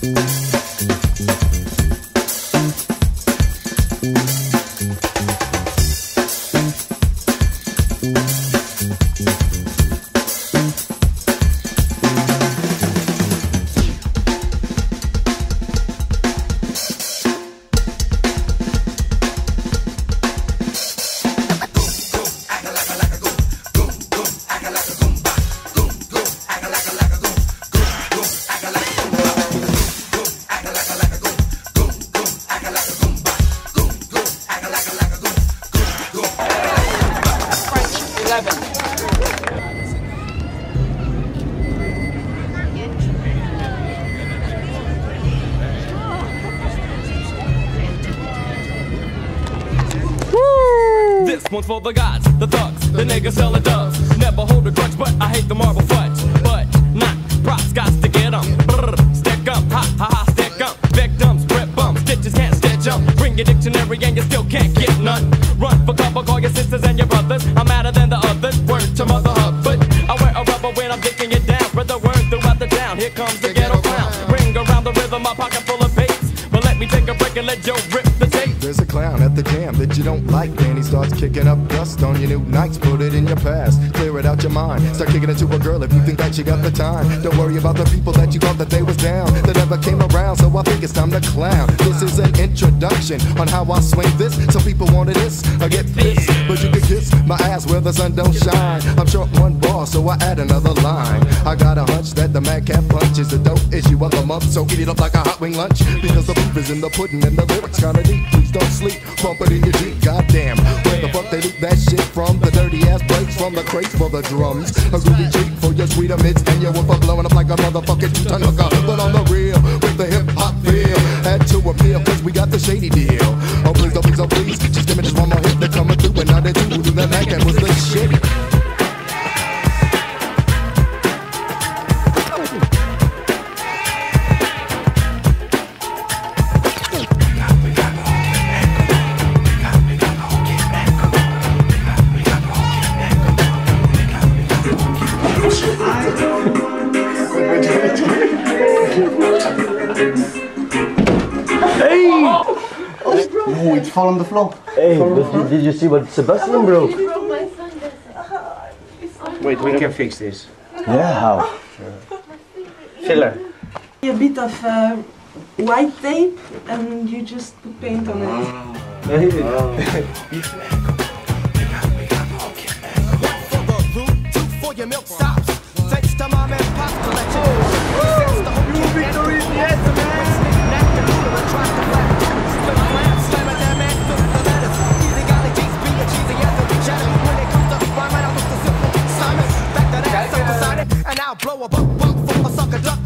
French This for the gods, the thugs, the niggas selling doves. Never hold a grudge, but I hate the marble fudge. But not props, got to get 'em. Brr, stick 'em, ha ha ha, stick 'em. Victims, rip bums, stitches can't stitch 'em. Bring your dictionary and Joe rip the tape. There's a clown at the jam that you don't like. Then he starts kicking up dust on your new nights. Put it in your past, clear it out your mind. Start kicking it to a girl if you think that you got the time. Don't worry about the people that you thought that they was down. That never came around, so I think it's time to clown. This is an introduction on how I swing this. Some people wanted this, I get this. But you can kiss my ass where the sun don't shine. I'm short one bar, so I add another line. I got a hunch that the madcap punch is the dope issue of the month. So eat it up like a hot wing lunch. Because the proof is in the pudding and the lyrics kinda deep. Please don't sleep, pump it in your Jeep. Goddamn, where the fuck they loot that shit from? The dirty ass breaks from the crates for the drums. A groovy treat for your sweeter mids and your woofer blowing up like a motherfucking two-ton hooker. But on the real, with the hip hop feel, had to appeal cause we got the shady deal. Oh please, oh please, oh please, fall on the floor. Hey, did you see what Sebastien broke? Wait, we can fix this. Yeah, how? Filler. A bit of uh, white tape and you just put paint on it. Your milk stops. To mom and pop I'll blow a buck, buck for a sucker duck.